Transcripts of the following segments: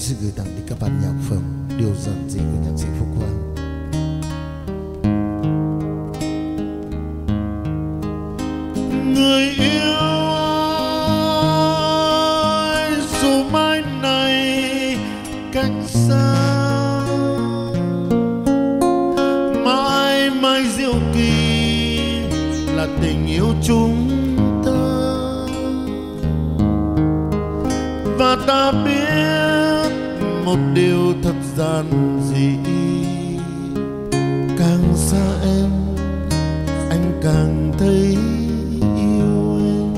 xin gửi tặng đến các bạn nhạc phẩm, Điều giản dị của nhạc sĩ Phúc Quang Người yêu ơi, Dù mai này cách xa, Mãi mãi diệu kỳ là tình yêu chúng ta. Và ta biết một điều thật giản dị. Càng xa em, Anh càng thấy yêu em.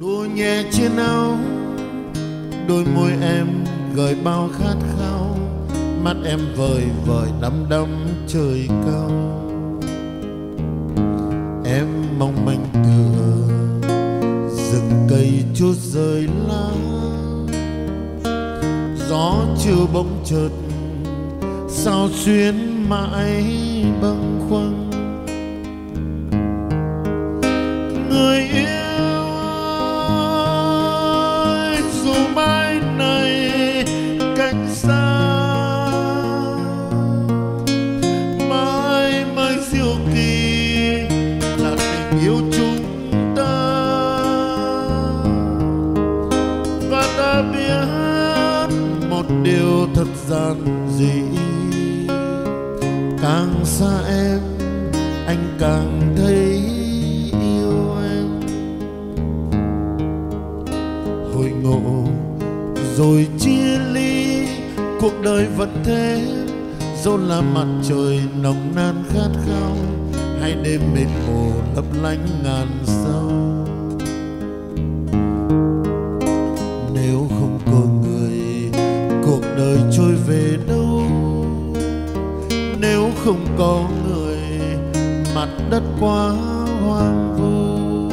Đua nhẹ trên áo đôi môi em gợi bao khát khao, mắt em vời vời đắm đắm trời cao. Em mong manh tựa rừng cây chút rơi lá. Gió chiều bỗng chợt, sao xuyến mãi bâng khuâng. Người yêu thật giản dị. Càng xa em, anh càng thấy yêu em. Hồi ngộ, rồi chia ly, cuộc đời vẫn thế. Dẫu là mặt trời nồng nàn khát khao hay đêm mệt mồ lấp lánh ngàn sao. Không có người mặt đất quá hoang vu.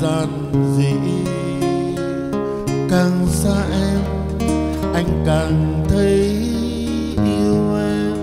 Gian dị. Càng xa em anh càng thấy yêu em.